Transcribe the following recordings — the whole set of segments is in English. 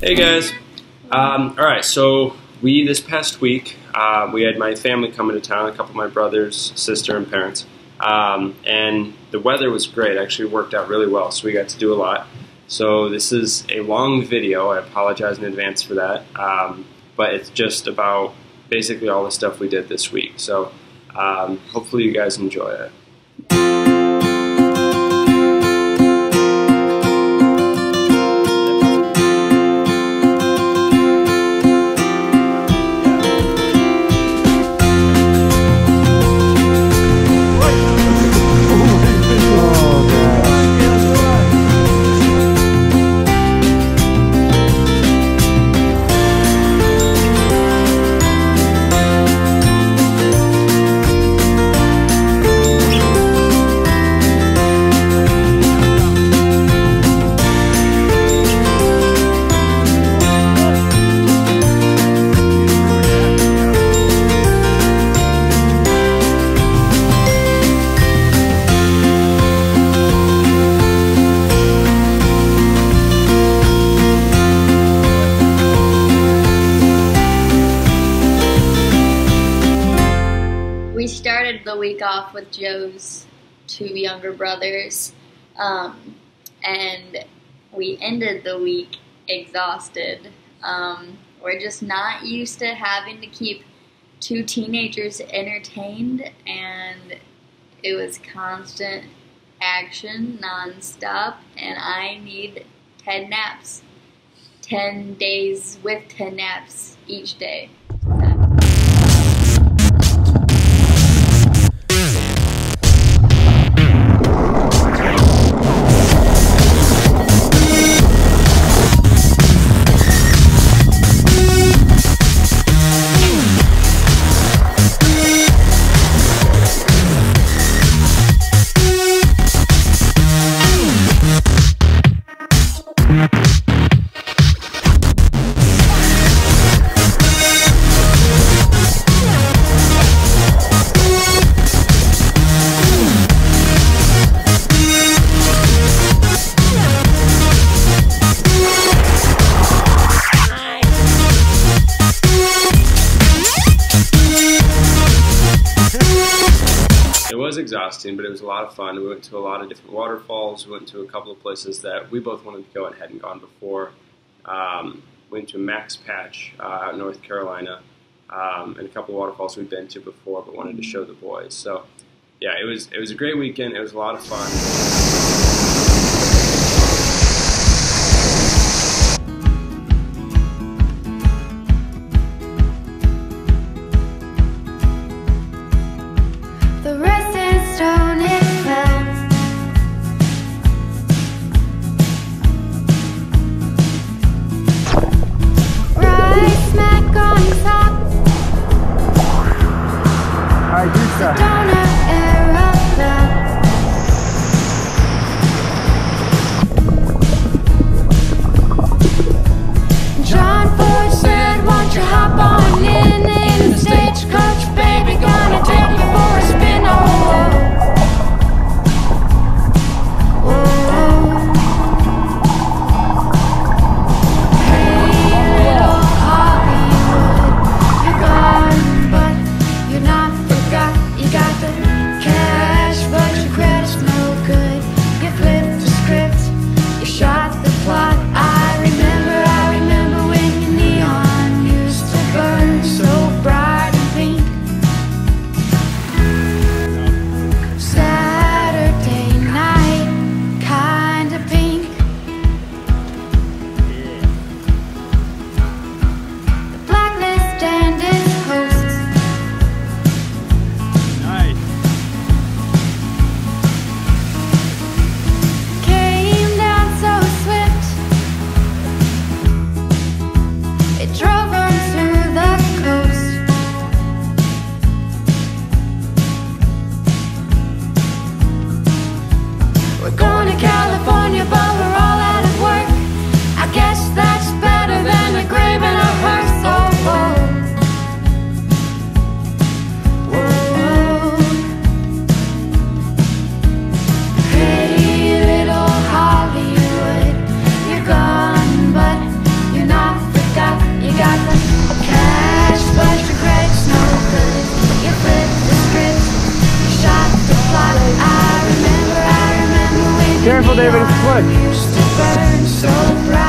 Hey guys. Um, all right, so we this past week uh, we had my family coming to town, a couple of my brothers, sister, and parents, um, and the weather was great. Actually, worked out really well, so we got to do a lot. So this is a long video. I apologize in advance for that, um, but it's just about basically all the stuff we did this week. So um, hopefully you guys enjoy it. The week off with Joe's two younger brothers, um, and we ended the week exhausted. Um, we're just not used to having to keep two teenagers entertained, and it was constant action nonstop, and I need 10 naps. 10 days with 10 naps each day. Exhausting, but it was a lot of fun. We went to a lot of different waterfalls. We went to a couple of places that we both wanted to go and hadn't gone before. Um, went to Max Patch uh, out in North Carolina, um, and a couple of waterfalls we'd been to before, but wanted to show the boys. So, yeah, it was it was a great weekend. It was a lot of fun. Don't Careful, David, it's a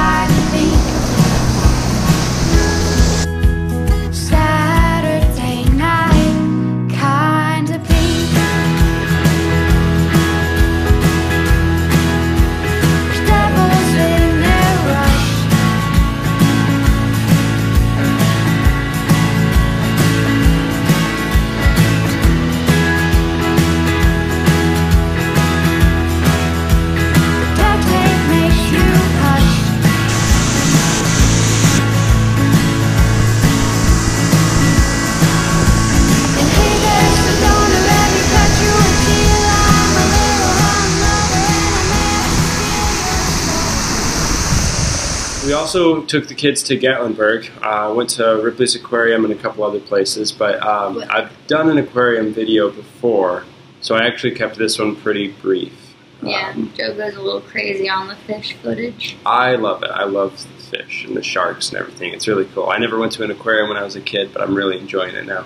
also took the kids to Gatlinburg. Uh, went to Ripley's Aquarium and a couple other places, but um, I've done an aquarium video before, so I actually kept this one pretty brief. Yeah, Um, Joe goes a little crazy on the fish footage. I love it. I love the fish and the sharks and everything. It's really cool. I never went to an aquarium when I was a kid, but I'm really enjoying it now.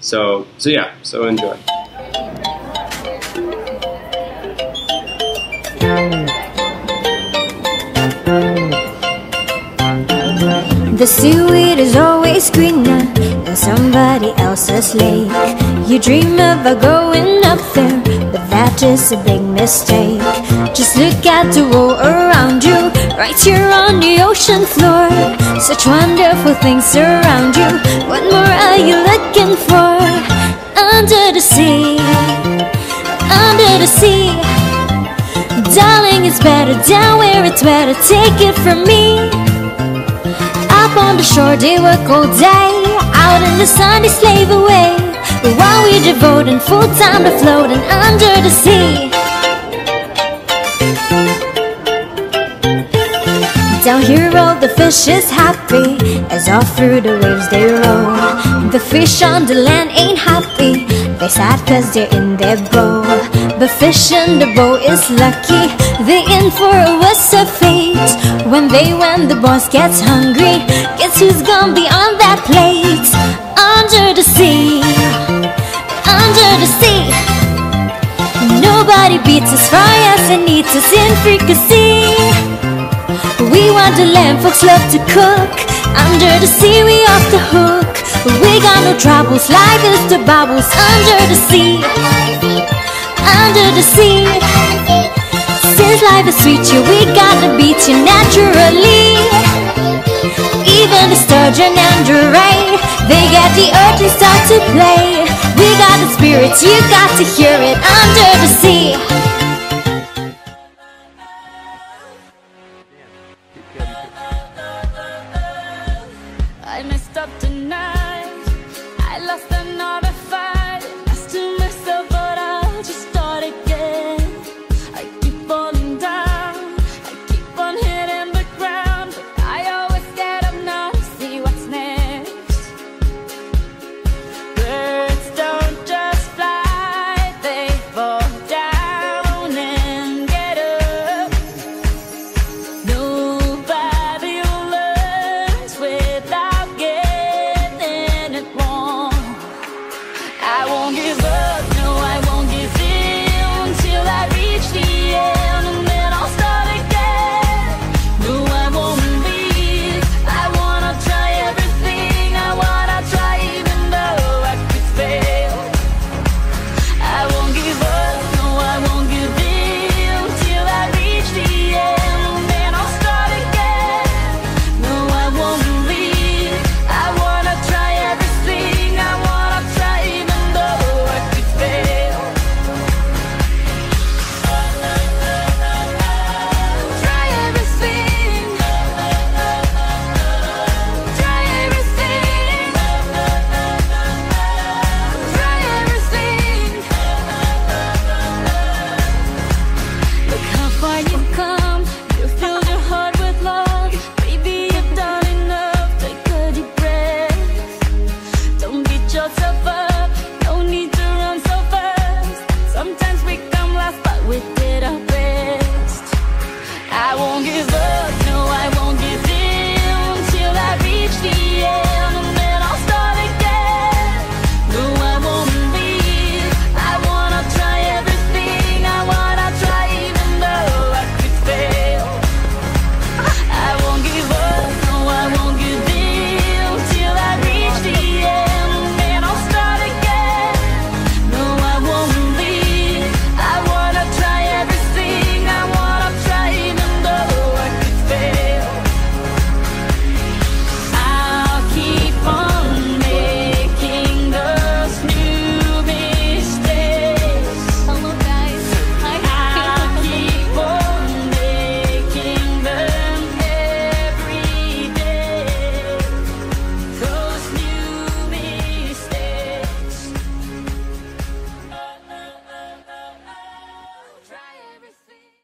So, so yeah, so enjoy. The seaweed is always greener in somebody else's lake. You dream about going up there, but that is a big mistake. Just look at the world around you, right here on the ocean floor. Such wonderful things around you. What more are you looking for? Under the sea, under the sea. Darling, it's better down where it's better. Take it from me. On the shore, they work all day. Out in the sun, they slave away. But while we're devoting full time to floating under the sea. Down here, all the fish is happy as all through the waves they roll. The fish on the land ain't happy, they sad cause they're in their bowl. The fish in the bowl is lucky, They're in for a worse of fate. When they, when the boss gets hungry, guess who's gonna be on that plate? Under the sea, under the sea. Nobody beats us, fry us and eats us in fricassee. We want the land, folks love to cook. Under the sea, we off the hook. We got no troubles, life is the bubbles under the sea. Under the sea. Since life is sweet, you we gotta beat you naturally. Even the sturgeon and the ray, they get the urge and start to play. We got the spirits, you got to hear it under the sea.